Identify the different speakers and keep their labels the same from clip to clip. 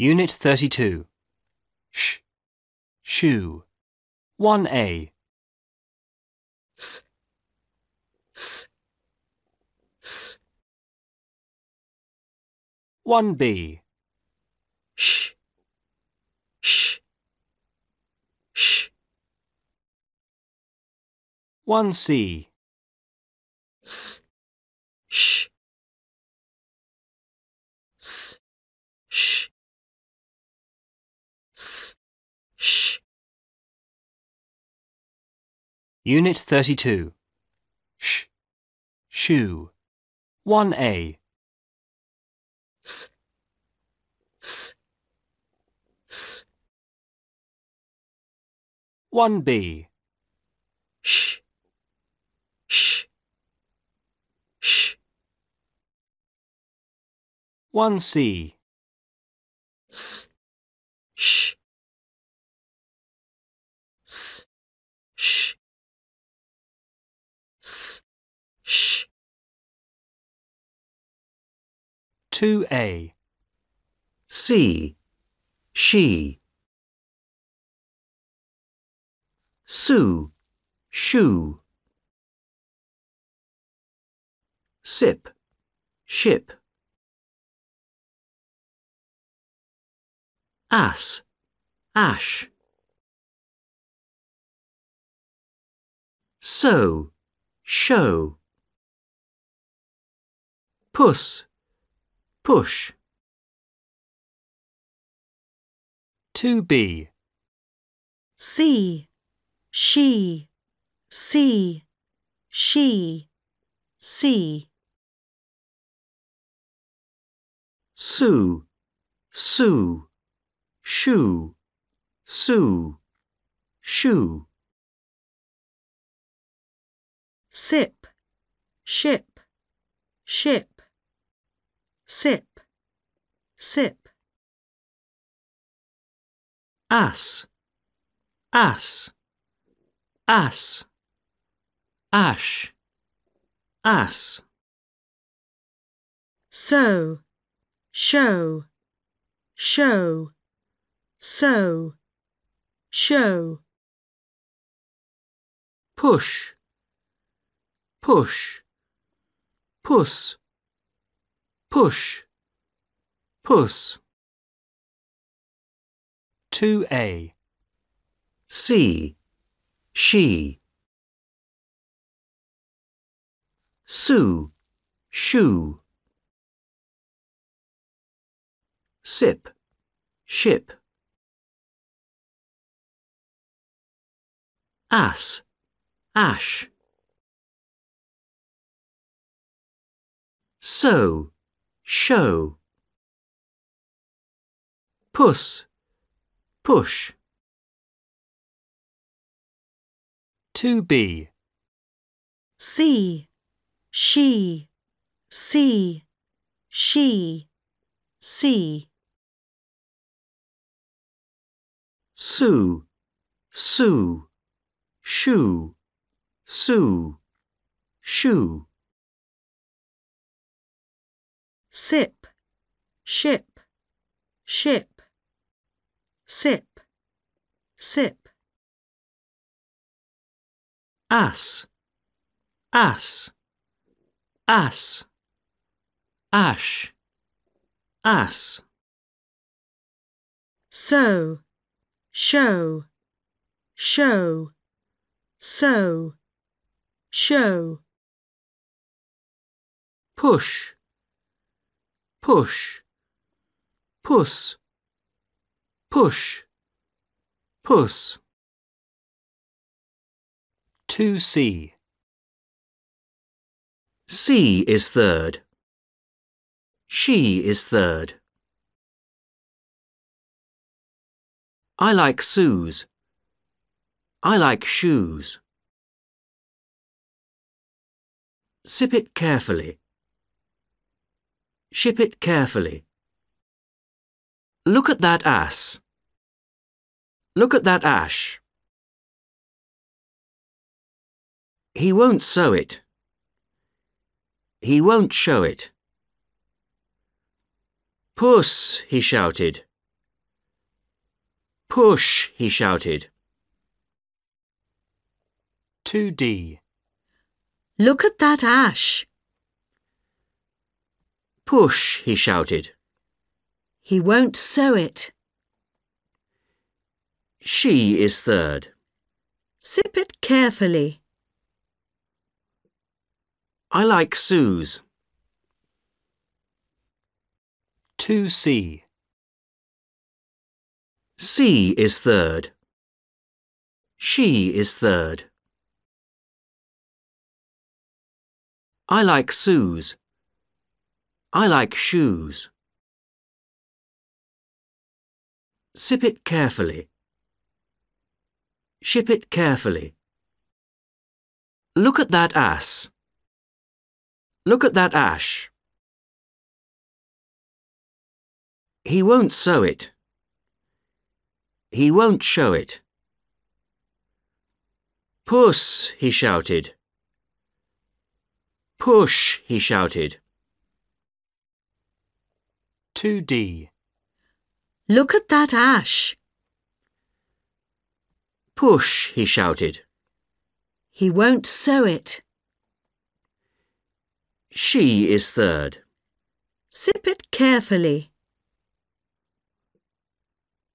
Speaker 1: Unit 32. Sh. Shoe. 1A.
Speaker 2: s, s, s,
Speaker 1: 1B.
Speaker 2: sh, sh, sh,
Speaker 1: 1C.
Speaker 2: s, sh,
Speaker 1: Unit 32. Sh. Shoe. 1A.
Speaker 2: s, s, s,
Speaker 1: 1B.
Speaker 2: sh, sh, sh,
Speaker 1: 1C. 2A.
Speaker 3: See, she. Sue, shoe. Sip, ship. Ass, ash. So, show. Puss, push.
Speaker 1: 2B.
Speaker 4: see, she, see, she, see,
Speaker 3: Sue, sue, shoe, sue, shoe.
Speaker 4: sip, ship, ship, sip, sip,
Speaker 3: Ass, ass, ass, ash, ass.
Speaker 4: so, show, show, so, show,
Speaker 3: Push, push, puss, push, puss.
Speaker 1: 2A.
Speaker 3: See, she. Sue, shoe. Sip, ship. Ass, ash. So, show. Puss, push.
Speaker 1: 2B.
Speaker 4: see, she, see, she, see,
Speaker 3: Sue, sue, shoe, sue, shoe.
Speaker 4: Sip, ship, ship, sip, sip,
Speaker 3: Ass, ass, ass, ash, ass.
Speaker 4: so, show, show, so, show,
Speaker 3: Push, push, puss, push, puss.
Speaker 1: 2C.
Speaker 3: C is third. She is third. I like Sue's. I like shoes. Sip it carefully. Ship it carefully. Look at that ass. Look at that ash. He won't sew it. He won't show it. Puss, he shouted. Push, he shouted.
Speaker 1: 2D.
Speaker 4: Look at that ash.
Speaker 3: Push, he shouted.
Speaker 4: He won't sew it.
Speaker 3: She is third.
Speaker 4: Sip it carefully.
Speaker 3: I like Sue's.
Speaker 1: 2C.
Speaker 3: C is third. She is third. I like Sue's. I like shoes. Sip it carefully. Ship it carefully. Look at that ass. Look at that ash. He won't sow it. He won't show it. Puss, he shouted. Push, he shouted.
Speaker 1: 2D.
Speaker 4: Look at that ash.
Speaker 3: Push, he shouted.
Speaker 4: He won't sow it.
Speaker 3: She is third.
Speaker 4: Sip it carefully.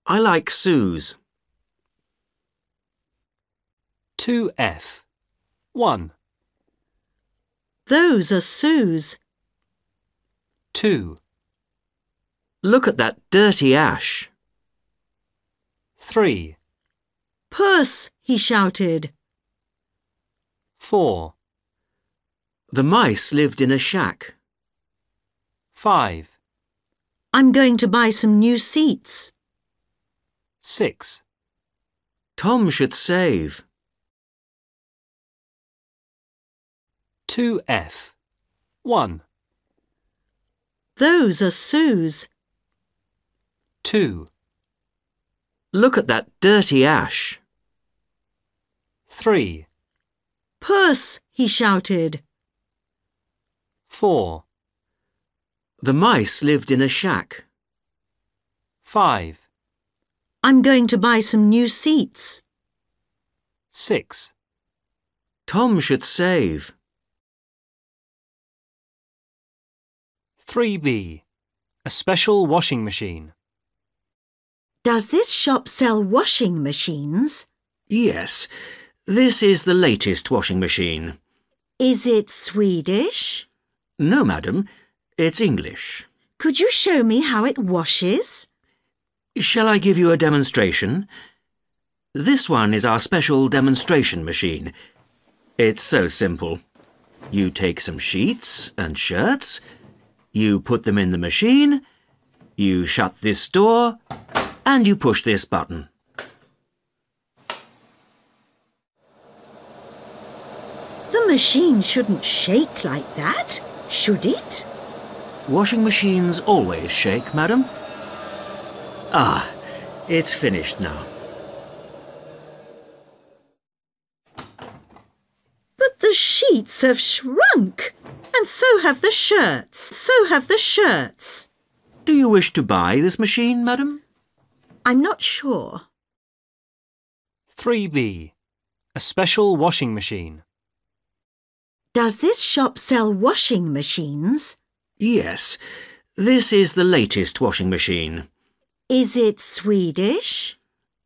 Speaker 3: I like Sue's.
Speaker 1: 2F. 1.
Speaker 4: Those are Sue's.
Speaker 1: 2.
Speaker 3: Look at that dirty ash.
Speaker 1: 3.
Speaker 4: Puss, he shouted.
Speaker 1: 4.
Speaker 3: The mice lived in a shack.
Speaker 1: 5.
Speaker 4: I'm going to buy some new seats.
Speaker 1: 6.
Speaker 3: Tom should save.
Speaker 1: 2F. 1.
Speaker 4: Those are Sue's.
Speaker 1: 2.
Speaker 3: Look at that dirty ash.
Speaker 1: 3.
Speaker 4: Puss, he shouted.
Speaker 1: 4.
Speaker 3: The mice lived in a shack.
Speaker 1: 5.
Speaker 4: I'm going to buy some new seats.
Speaker 1: 6.
Speaker 3: Tom should save.
Speaker 1: 3B. A special washing machine.
Speaker 4: Does this shop sell washing machines?
Speaker 3: Yes, this is the latest washing machine.
Speaker 4: Is it Swedish?
Speaker 3: No, madam, it's English.
Speaker 4: Could you show me how it washes?
Speaker 3: Shall I give you a demonstration? This one is our special demonstration machine. It's so simple. You take some sheets and shirts, you put them in the machine, you shut this door, and you push this button.
Speaker 4: The machine shouldn't shake like that, should it?
Speaker 3: Washing machines always shake, madam. Ah, it's finished now.
Speaker 4: But the sheets have shrunk, and so have the shirts. So have the shirts.
Speaker 3: Do you wish to buy this machine, madam?
Speaker 4: I'm not sure.
Speaker 1: 3B. A special washing machine.
Speaker 4: Does this shop sell washing machines?
Speaker 3: Yes, this is the latest washing machine.
Speaker 4: Is it Swedish?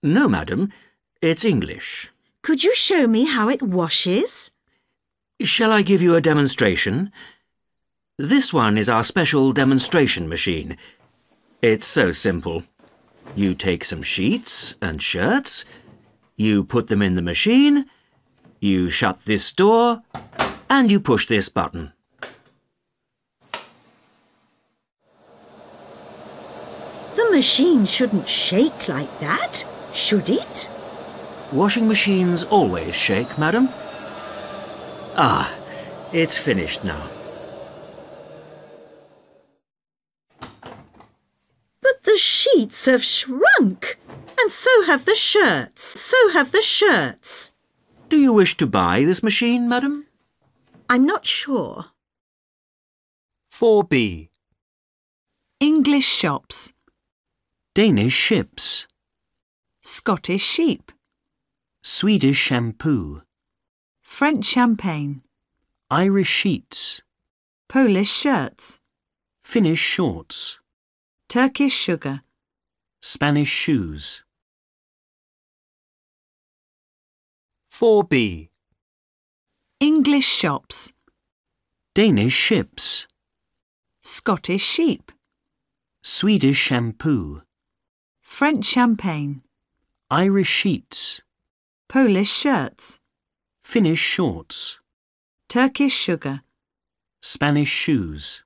Speaker 3: No, madam, it's English.
Speaker 4: Could you show me how it washes?
Speaker 3: Shall I give you a demonstration? This one is our special demonstration machine. It's so simple. You take some sheets and shirts, you put them in the machine, you shut this door, and you push this button.
Speaker 4: The machine shouldn't shake like that, should it?
Speaker 3: Washing machines always shake, madam. Ah, it's finished now.
Speaker 4: But the sheets have shrunk, and so have the shirts. So have the shirts.
Speaker 3: Do you wish to buy this machine, madam?
Speaker 4: I'm not sure.
Speaker 1: 4B.
Speaker 5: English shops.
Speaker 3: Danish ships.
Speaker 5: Scottish sheep,
Speaker 3: Swedish shampoo,
Speaker 5: French champagne,
Speaker 3: Irish sheets,
Speaker 5: Polish shirts,
Speaker 3: Finnish shorts,
Speaker 5: Turkish sugar,
Speaker 3: Spanish shoes.
Speaker 1: 4b.
Speaker 5: English shops,
Speaker 3: Danish ships,
Speaker 5: Scottish sheep,
Speaker 3: Swedish shampoo,
Speaker 5: French champagne,
Speaker 3: Irish sheets,
Speaker 5: Polish shirts,
Speaker 3: Finnish shorts,
Speaker 5: Turkish sugar,
Speaker 3: Spanish shoes.